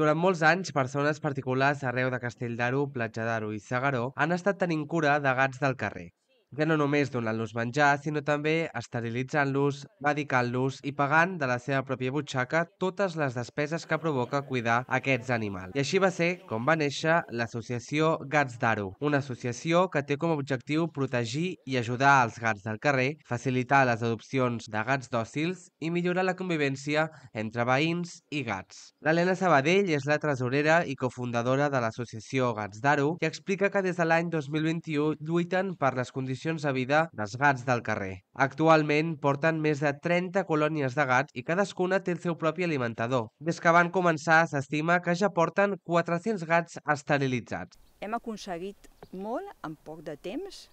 Durant molts anys, persones particulars arreu de Castelldaro, Platja d'Aro i Segaró han estat tenint cura de gats del carrer. Ja no només donant-los menjar, sinó també esterilitzant-los, medicant-los i pagant de la seva pròpia butxaca totes les despeses que provoca cuidar aquests animals. I així va ser com va néixer l'associació Gats d'Aro, una associació que té com a objectiu protegir i ajudar els gats del carrer, facilitar les adopcions de gats dòcils i millorar la convivència entre veïns i gats. L'Helena Sabadell és la tresorera i cofundadora de l'associació Gats d'Aro, que explica que des de l'any 2021 lluiten per les condicions de vida dels gats del carrer. Actualment porten més de 30 colònies de gats i cadascuna té el seu propi alimentador. Des que van començar s'estima que ja porten 400 gats esterilitzats. Hem aconseguit molt en poc de temps,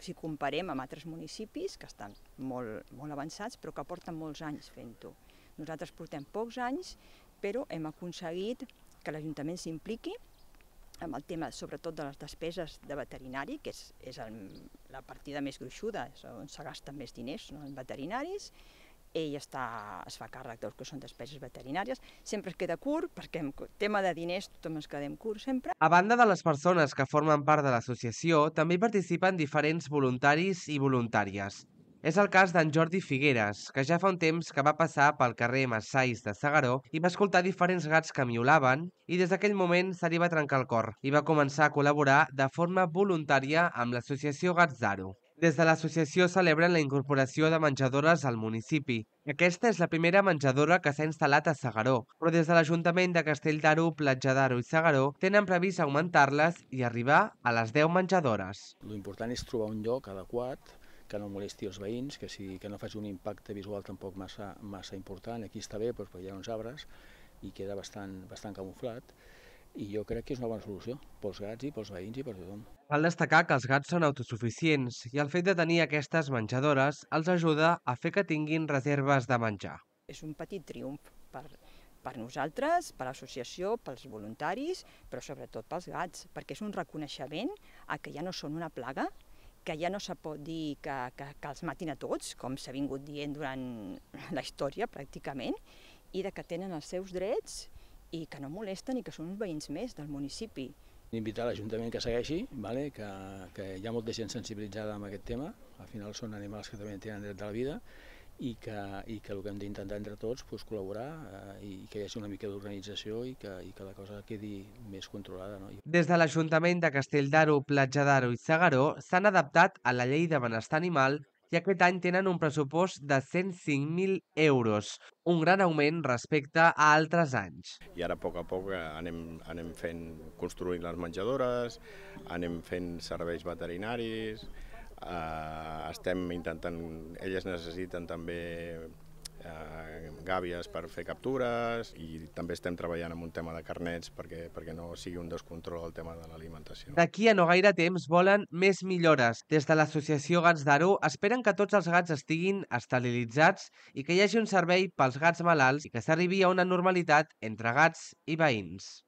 si comparem amb altres municipis que estan molt, molt avançats però que porten molts anys fent-ho. Nosaltres portem pocs anys, però hem aconseguit que l'Ajuntament s'impliqui amb el tema sobretot de les despeses de veterinari, que és, és el, la partida més gruixuda, és on se gasten més diners no? en veterinaris, ell està, es fa càrrec del que són despeses veterinàries, sempre es queda curt, perquè en tema de diners tothom es quedem curt sempre. A banda de les persones que formen part de l'associació, també participen diferents voluntaris i voluntàries. És el cas d'en Jordi Figueres, que ja fa un temps que va passar pel carrer Massais de Segaró i va escoltar diferents gats que miolaven i des d'aquell moment se li va trencar el cor i va començar a col·laborar de forma voluntària amb l'associació Gats d'Aro. Des de l'associació celebren la incorporació de menjadores al municipi. Aquesta és la primera menjadora que s'ha instal·lat a Segaró, però des de l'Ajuntament de Castell d'Aro, Platja d'Aro i Segaró tenen previst augmentar-les i arribar a les 10 menjadores. L'important és trobar un lloc adequat que no molesti els veïns, que, si, que no faci un impacte visual tampoc massa, massa important. Aquí està bé doncs, perquè hi ha uns arbres i queda bastant, bastant camuflat i jo crec que és una bona solució pels gats i pels veïns i per tothom. Cal destacar que els gats són autosuficients i el fet de tenir aquestes menjadores els ajuda a fer que tinguin reserves de menjar. És un petit triomf per, per nosaltres, per l'associació, pels voluntaris, però sobretot pels gats, perquè és un reconeixement a que ja no són una plaga, que ja no se pot dir que, que, que els matin a tots, com s'ha vingut dient durant la història pràcticament, i de que tenen els seus drets i que no molesten i que són uns veïns més del municipi. Invitar l'Ajuntament que segueixi, vale? que, que hi ha molta gent sensibilitzada amb aquest tema, al final són animals que també tenen dret de la vida, i que, i que el que hem d'intentar entre tots pues, col·laborar eh, i que hi hagi una mica d'organització i, que, i que la cosa quedi més controlada. No? Des de l'Ajuntament de Castelldaro, Platja d'Aro i Segaró s'han adaptat a la llei de benestar animal i aquest any tenen un pressupost de 105.000 euros, un gran augment respecte a altres anys. I ara a poc a poc anem, anem fent, construint les menjadores, anem fent serveis veterinaris, eh, estem intentant, elles necessiten també eh, gàbies per fer captures i també estem treballant en un tema de carnets perquè, perquè no sigui un descontrol el tema de l'alimentació. D'aquí a no gaire temps volen més millores. Des de l'associació Gats d'Aro esperen que tots els gats estiguin esterilitzats i que hi hagi un servei pels gats malalts i que s'arribi a una normalitat entre gats i veïns.